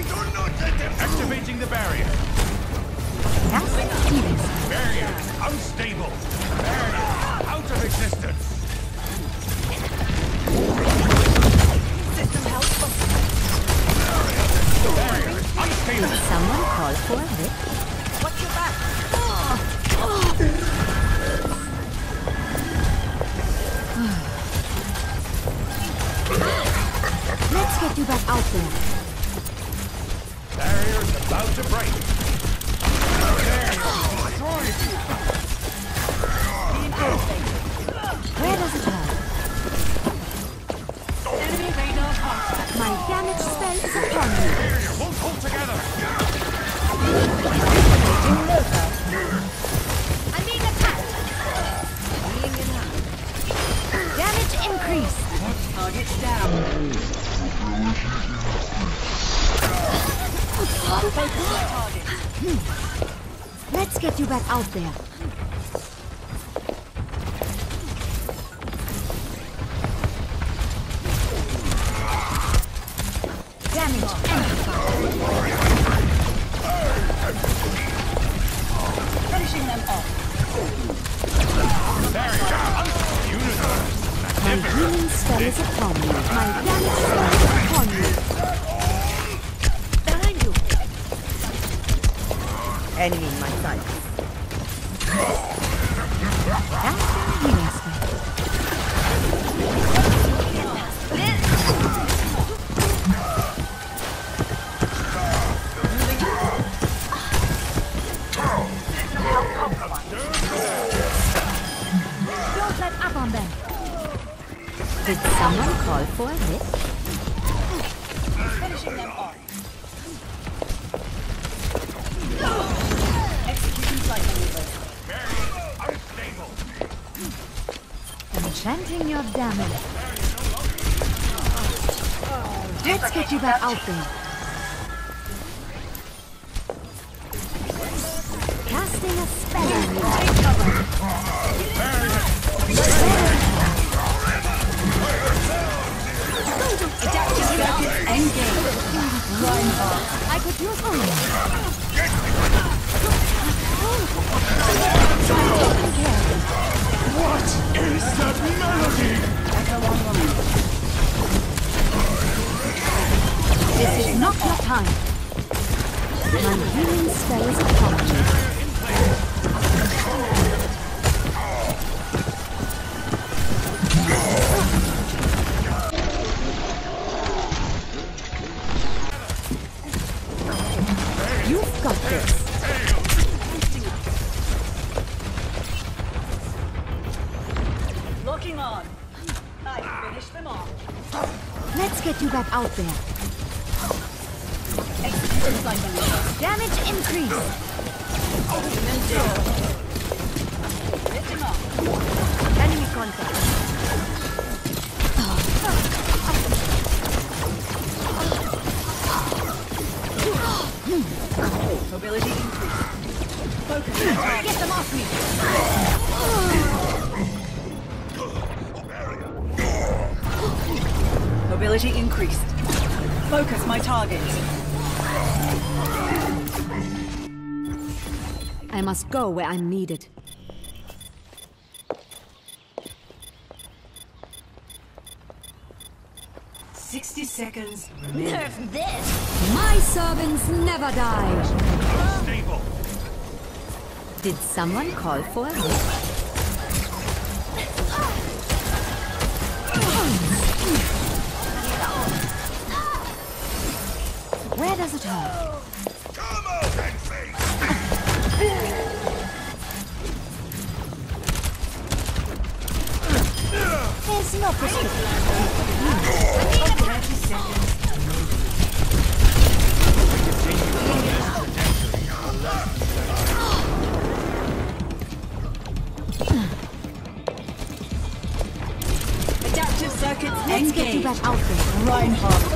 increased. Activating the barrier. Cast healing. Barrier unstable. Barrier out of existence. System health. Barrier unstable. Did someone call for a lift? Watch your back. Let's get you back out there. About to break. Where does it hurt? Enemy radar contact. My damage spell is upon you. Won't hold together. I'm being attacked. Being in hand. Damage increased. Targets down. Let's get you back out there. Damage amplified. Finishing them off. Unstable. Universe. My healing spell is upon you. My damage spell is upon you. Behind you. Enemy in my sight. Casting healing spell. Don't let up on them. Did someone call for a lift? Finishing them off. Barrier unstable. Enchanting your damage. Let's get you back out there. Casting a spell. Adaptive circuits engaged. Reinhardt. I could use a You've got this. Locking on. I finished them off. Let's get you back out there. Executing flight maneuvers. Damage increase. Holding them down. Lifting off. Enemy contact. Mobility increased. Focus. Get them off me. Mobility increased. Focus my target. I must go where I'm needed. Sixty seconds. Nerf this! Servants never die. Stable. Did someone call for a? Where does it hurt? Come out and face. There's no prescription. Thirty seconds. Reinhardt.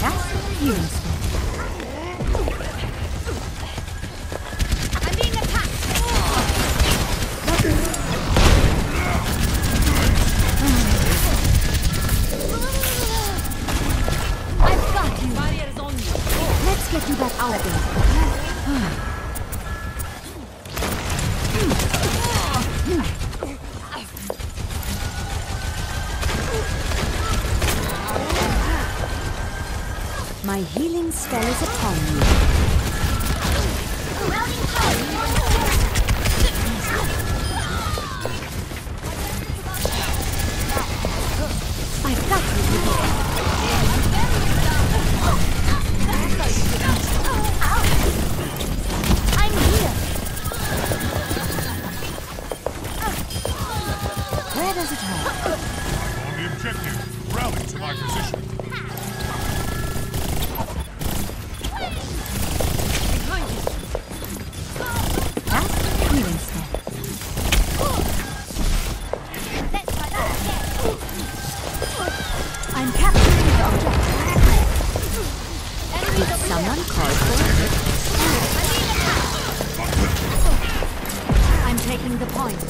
That's the My healing spell is upon you. I've got you. I'm here. Where does it hurt? On the objective. Rally to my position. Taking the point.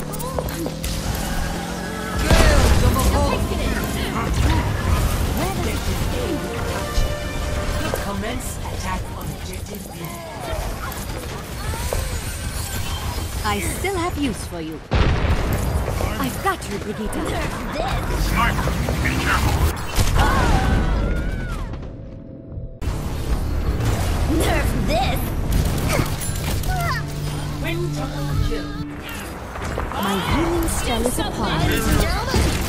Where does it hurt? Commence attack on objective B. I still have use for you. I've got you, Brigitte. Sniper, be careful. Nerf this. Win triple kill. My healing spell is. Gentlemen,